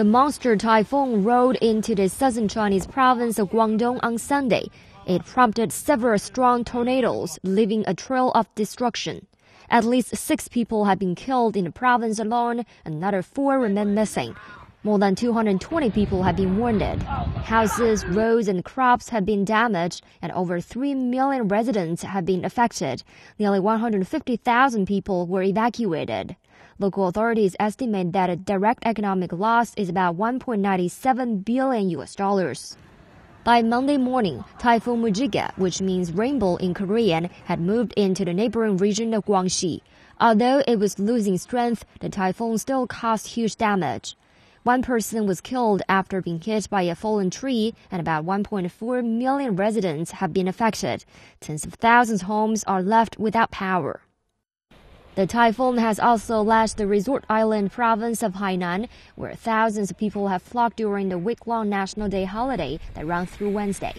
The monster typhoon rolled into the southern Chinese province of Guangdong on Sunday. It prompted several strong tornadoes, leaving a trail of destruction. At least six people have been killed in the province alone, another four remain missing. More than 220 people have been wounded. Houses, roads, and crops have been damaged, and over 3 million residents have been affected. Nearly 150,000 people were evacuated. Local authorities estimate that a direct economic loss is about 1.97 billion US dollars. By Monday morning, Typhoon Mujigae, which means rainbow in Korean, had moved into the neighboring region of Guangxi. Although it was losing strength, the typhoon still caused huge damage. One person was killed after being hit by a fallen tree, and about 1.4 million residents have been affected. Tens of thousands of homes are left without power. The typhoon has also lashed the resort island province of Hainan, where thousands of people have flocked during the week-long National Day holiday that runs through Wednesday.